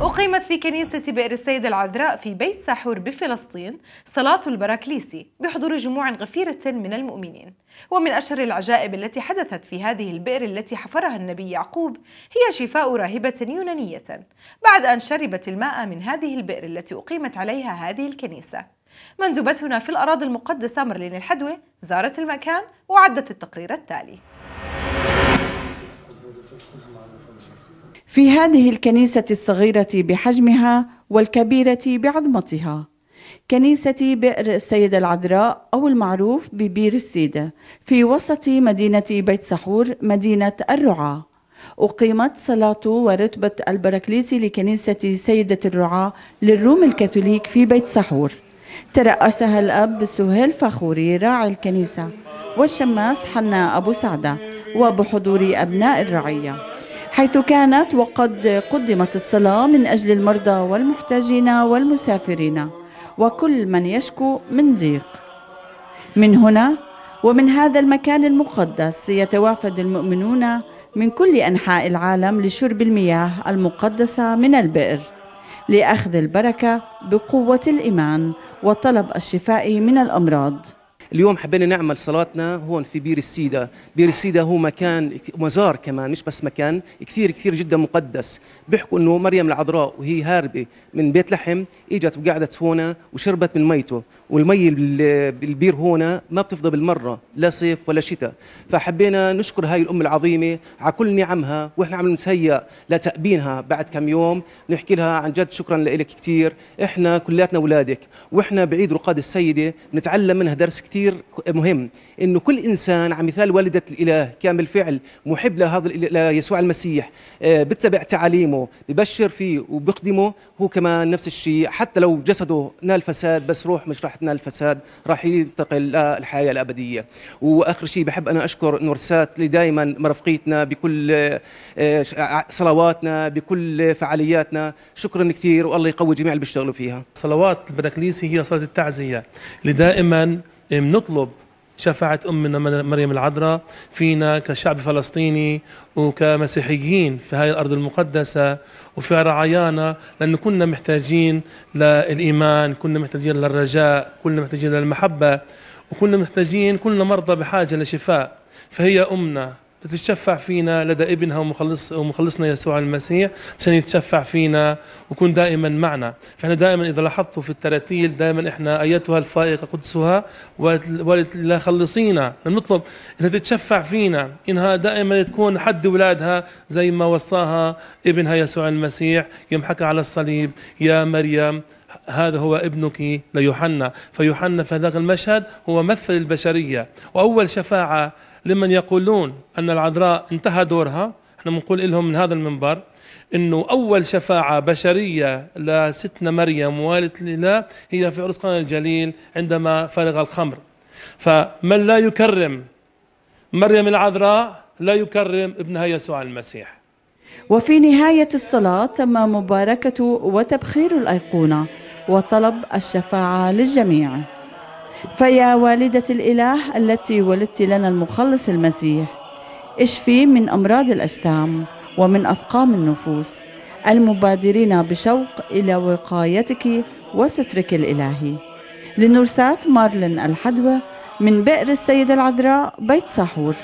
أقيمت في كنيسة بئر السيدة العذراء في بيت ساحور بفلسطين صلاة البراكليسي بحضور جموع غفيرة من المؤمنين. ومن أشهر العجائب التي حدثت في هذه البئر التي حفرها النبي يعقوب هي شفاء راهبة يونانية بعد أن شربت الماء من هذه البئر التي أقيمت عليها هذه الكنيسة. مندوبتنا في الأراضي المقدسة مرلين الحدوة زارت المكان وعدت التقرير التالي. في هذه الكنيسة الصغيرة بحجمها والكبيرة بعظمتها. كنيسة بئر السيدة العذراء أو المعروف ببير السيدة في وسط مدينة بيت سحور مدينة الرعاة. أقيمت صلاة ورتبة البراكليسي لكنيسة سيدة الرعاة للروم الكاثوليك في بيت سحور. ترأسها الأب سهيل فخوري راعي الكنيسة والشماس حنا أبو سعدة وبحضور أبناء الرعية. حيث كانت وقد قدمت الصلاة من أجل المرضى والمحتاجين والمسافرين وكل من يشكو من ضيق. من هنا ومن هذا المكان المقدس يتوافد المؤمنون من كل أنحاء العالم لشرب المياه المقدسة من البئر لأخذ البركة بقوة الإيمان وطلب الشفاء من الأمراض. اليوم حبينا نعمل صلاتنا هون في بير السيدة. بير السيدة هو مكان مزار كمان مش بس مكان كثير كثير جدا مقدس. بيحكوا إنه مريم العذراء وهي هاربة من بيت لحم إجت وقعدت هنا وشربت من ميته. والمي بالبير هنا ما بتفضى بالمرة لا صيف ولا شتاء. فحبينا نشكر هاي الأم العظيمة على كل نعمها وإحنا عم نتهيأ لتأبينها بعد كم يوم. نحكي لها عن جد شكرا لك كثير إحنا كلياتنا أولادك وإحنا بعيد رقاد السيدة. نتعلم منها درس كثير مهم. إنه كل إنسان على مثال والدة الإله كان بالفعل محب لهذا ليسوع المسيح آه، بتبع تعاليمه ببشر فيه وبخدمه هو كمان نفس الشيء. حتى لو جسده نال فساد بس روح مش راح تنال فساد راح ينتقل للحياه الأبدية. وآخر شيء بحب أنا أشكر نورسات اللي دائما مرافقيتنا بكل آه، صلواتنا بكل فعالياتنا. شكرا كثير والله يقوي جميع اللي بيشتغلوا فيها. صلوات البراكليسي هي صلاة التعزية اللي دائما بنطلب شفاعة أمنا مريم العذراء فينا كشعب فلسطيني وكمسيحيين في هذه الأرض المقدسة وفي رعايانا لأنه كنا محتاجين للإيمان كنا محتاجين للرجاء كنا محتاجين للمحبة وكنا محتاجين كلنا مرضى بحاجة لشفاء. فهي أمنا. تتشفع فينا لدى ابنها ومخلص ومخلصنا يسوع المسيح عشان يتشفع فينا ويكون دائما معنا. فإحنا دائما إذا لاحظتوا في التراتيل دائما إحنا أيتها الفائقة قدسها لا خلصينا. نطلب إنها تتشفع فينا إنها دائما تكون حد اولادها زي ما وصاها ابنها يسوع المسيح. يوم حكى على الصليب يا مريم هذا هو ابنك ليوحنا. فيوحنا في هذا المشهد هو مثل البشرية. وأول شفاعة لمن يقولون أن العذراء انتهى دورها. إحنا بنقول لهم من هذا المنبر إنه أول شفاعة بشرية لستنا مريم والده الاله هي في عرس قنا الجليل عندما فرغ الخمر. فمن لا يكرم مريم العذراء لا يكرم ابنها يسوع المسيح. وفي نهاية الصلاة تم مباركة وتبخير الأيقونة وطلب الشفاعة للجميع. فيا والدة الإله التي ولدت لنا المخلص المسيح. اشفي من أمراض الأجسام ومن أسقام النفوس المبادرين بشوق إلى وقايتك وسترك الإلهي لنرسات مارلين الحدوة من بئر السيدة العذراء بيت سحور